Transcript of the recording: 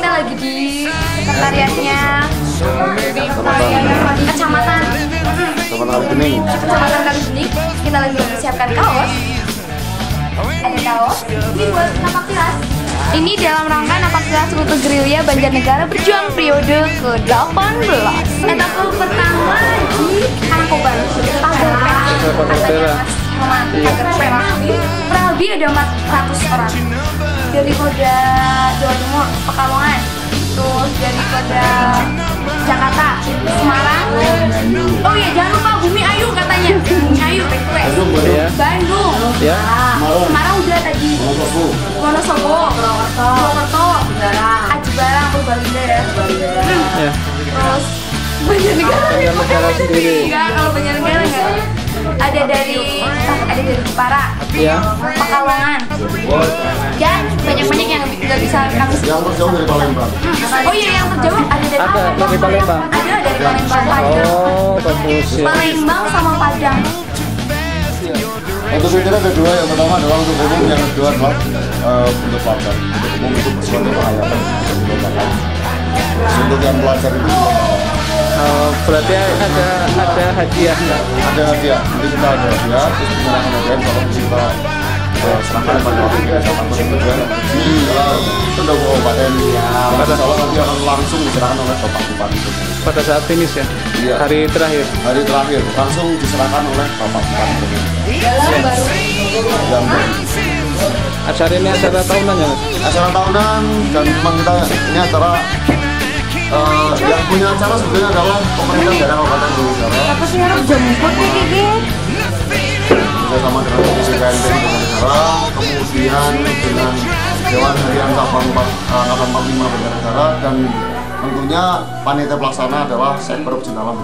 kita lagi di sekretariatnya kecamatan Sama kali gening. kecamatan Kalibening. Kita lagi mempersiapkan kaos. Ada kaos. Ini buat napak tilas. Ini dalam rangka napak tilas rute gerilya Banjarnegara berjuang periode ke-18. Etapa pertama di Tangkoban, Pagar Perak. Pagar Perak. Kurang lebih ada 400 orang. Dari Polda Timur, Pekalongan, terus dari Polda Jakarta, Semarang. Oh iya, jangan lupa Bumi Ayu katanya. Bumi Ayu, request. Ya. Bandung. Ya. Semarang udah tadi. Wonosobo, Purwokerto, Aji Barang, Purbalingga ya. Ya. Terus Banjarnegara nih, Banjarnegara pokoknya sendiri. Enggak, kalau Banjarnegara enggak. Ada dari ada dari Jepara, Ya. Pekalongan, dan banyak-banyak yang nggak bisa. Yang terjauh dari Palembang. Oh iya, yang terjauh ada dari Ada, dari Palembang. Ada dari Palembang. Oh, bagus ya. Palembang sama Padang. Untuk kriteria kedua yang pertama adalah untuk umum, yang kedua adalah eh, untuk pelajar. Untuk umum itu bersifat kehayatan untuk dilakukan. Untuk yang pelajar itu Oh, berarti ada ada hadiah nggak? ada hadiah. Nanti kita ada hadiah, terus penyerahan hadiah kalau kita eh, serahkan pada waktu kita sama eh, itu udah kabupaten. Insya Allah nanti akan langsung diserahkan oleh Bapak Bupati. Pada saat finish ya. Iya. Hari terakhir. Hari terakhir langsung diserahkan oleh Bapak Bupati. Dalam baru Yang baru. Acara ini acara tahunan ya, Mas? acara tahunan dan memang kita ini acara eh, yang punya acara sebetulnya adalah pemerintah daerah Kabupaten Bogor apa sih harus jemput nih Gigi? bersama dengan KNP Negara kemudian dengan Dewan Harian Angkatan 45 Negara dan tentunya panitia pelaksana adalah Sekber Pecinta Alam.